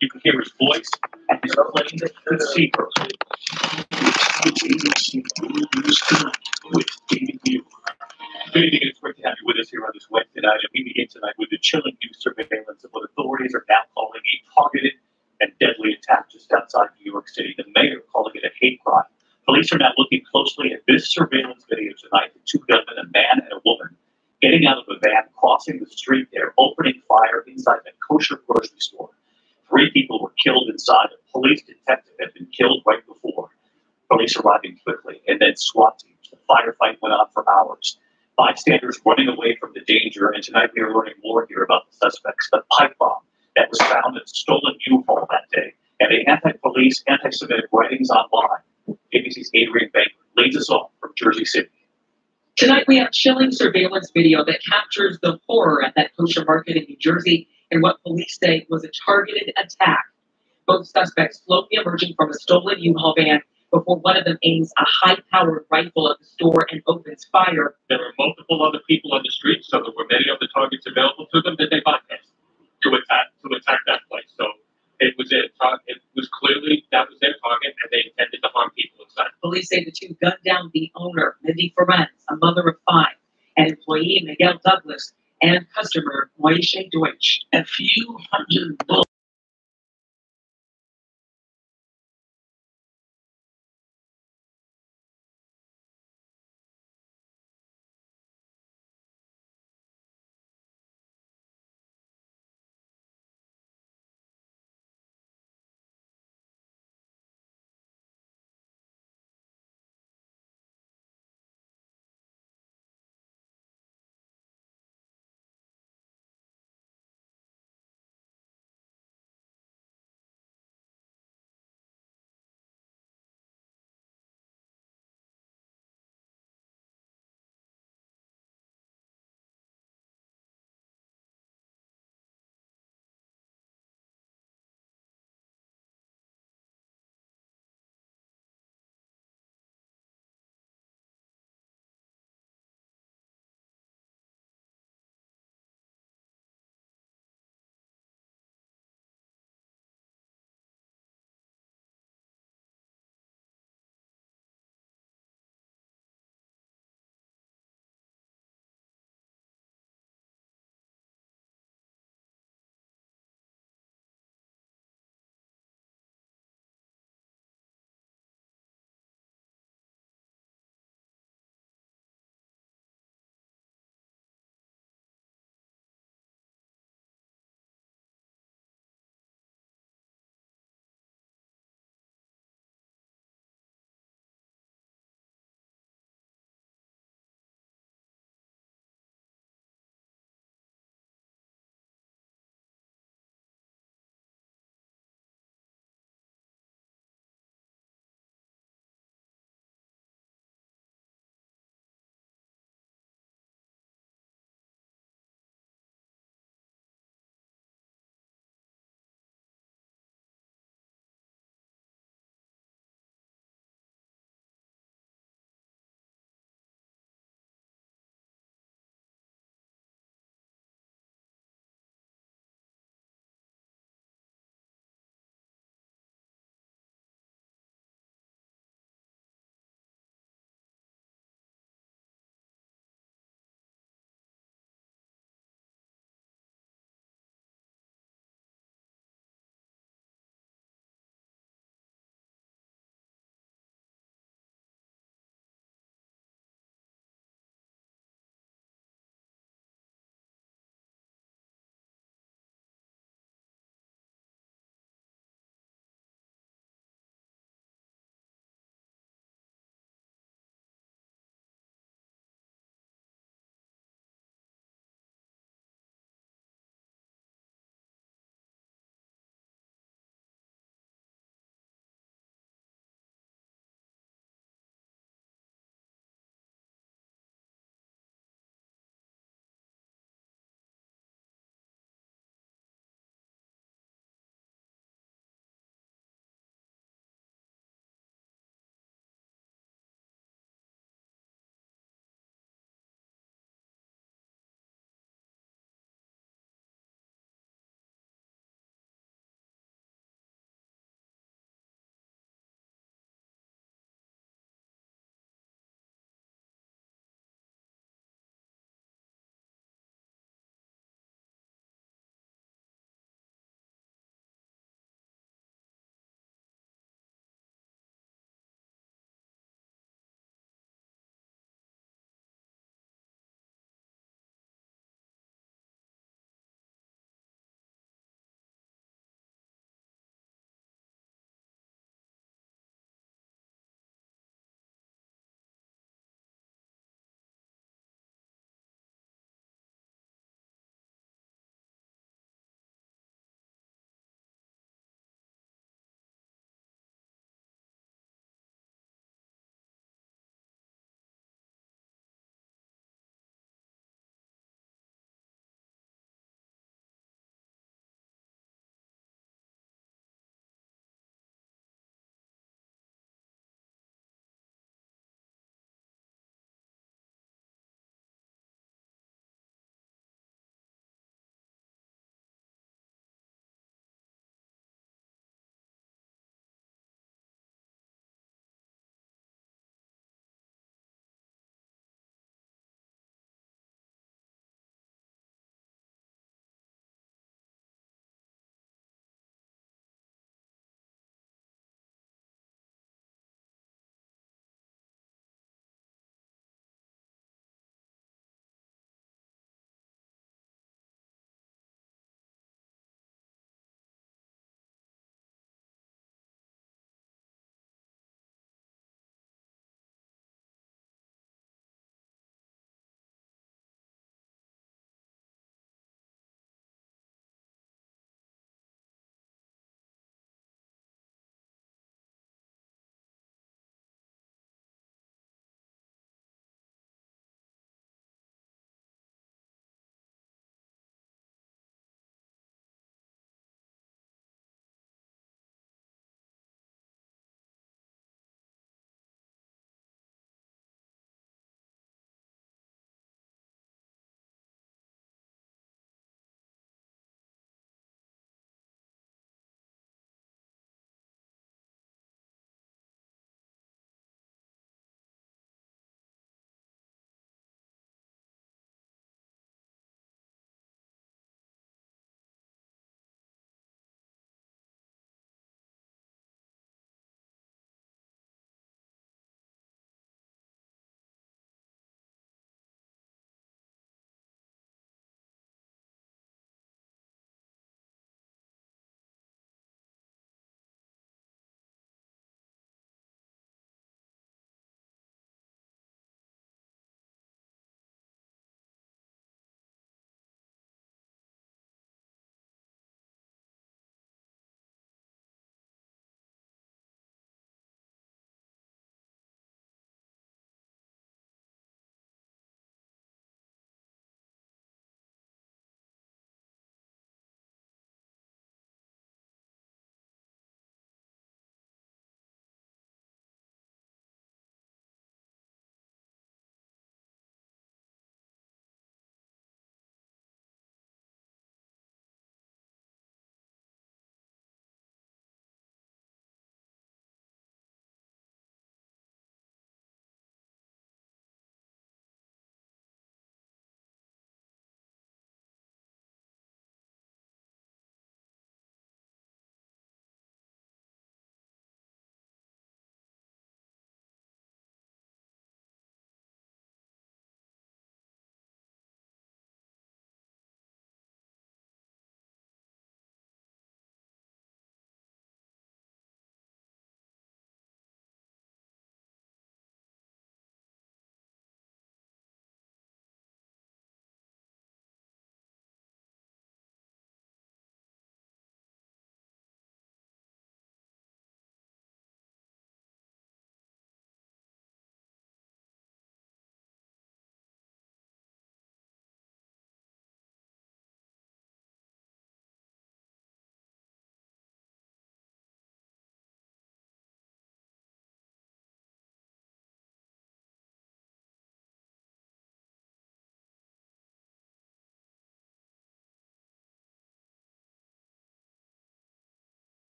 You can hear his voice and his plain and see her. Good evening, and we begin tonight with the chilling new surveillance of what authorities are now calling a targeted and deadly attack just outside New York City. The mayor calling it a hate crime. Police are now looking closely at this surveillance video tonight. The two gunmen, a man and a woman, getting out of a van, crossing the street there, opening fire inside the kosher grocery store. Three people were killed inside. A police detective had been killed right before. Police arriving quickly, and then SWAT teams. The firefight went on for hours. Bystanders running away from the danger, and tonight we are learning more here about the suspects. The pipe bomb that was found in a stolen U-Haul that day, and the anti-police, anti-Semitic writings online. ABC's Adrian Baker leads us off from Jersey City. Tonight we have chilling surveillance video that captures the horror at that kosher market in New Jersey and what police say was a targeted attack. Both suspects slowly emerging from a stolen U-Haul van before one of them aims a high-powered rifle at the store and opens fire. There were multiple other people on the street, so there were many other targets available to them that they bypassed to attack to attack that place. So it was a it was clearly that was their target, and they intended to harm people inside. Police say the two gunned down the owner, Mindy Ferencz, a mother of five, and employee Miguel Douglas, and customer Moishe Deutsch. A few hundred